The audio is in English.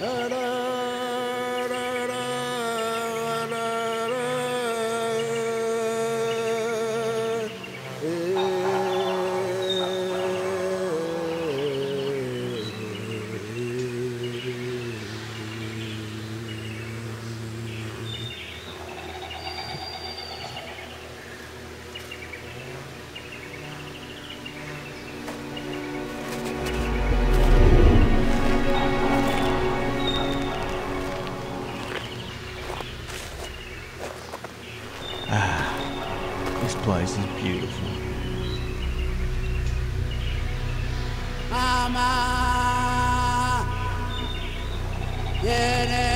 da da. This place is beautiful. Mama, yeah, yeah.